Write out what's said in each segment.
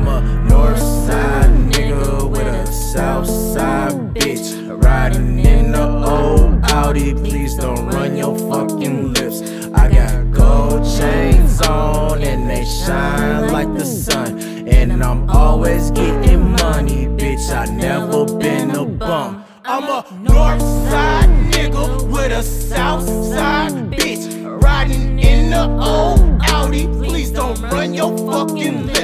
I'm a north side nigga with a south side bitch. Riding in the old Audi, please don't run your fucking lips. I got gold chains on and they shine like the sun. And I'm always getting money, bitch. I never been a bum. I'm a north side nigga with a south side bitch. Riding in the old Audi, please don't run your fucking lips.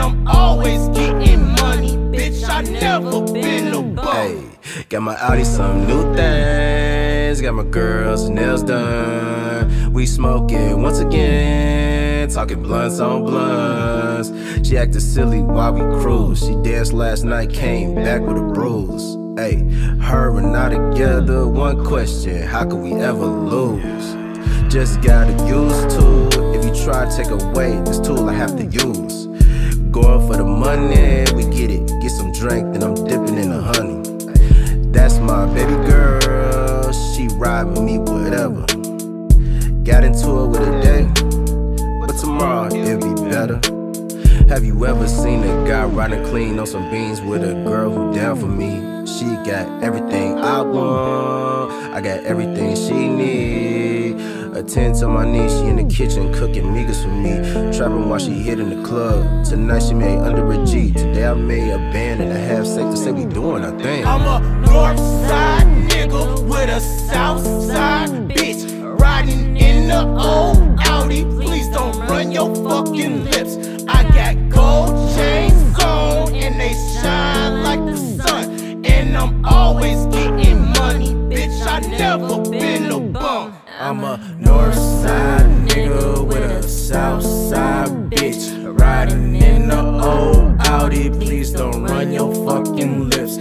I'm always getting money, bitch. I never been a bum. Hey, got my Audi some new things. Got my girls nails done. We smoking once again. Talking blunts on blunts. She acted silly while we cruise. She danced last night, came back with a bruise. Hey, her and I together. One question: How could we ever lose? Just gotta use to it. If you try to take away this tool, I have to use. Going for the money, we get it. Get some drink, then I'm dipping in the honey. That's my baby girl, she ride with me, whatever. Got into it with a day, but tomorrow it'll be better. Have you ever seen a guy riding clean on some beans with a girl who down for me? She got everything I want, I got everything she need. Attend to my niece, she in the kitchen cooking migas for me. Trapping while she hit in the club. Tonight she made under a G. Today I made a band and a half to say we doing our thing. I'm a north side nigga with a south side bitch. Riding in the old Audi, please don't run your fucking lips. I got gold chains on and they shine like the sun. And I'm always getting money, bitch. I never. I'm a north side nigga with a south side bitch. Riding in the old Audi, please don't run your fucking lips.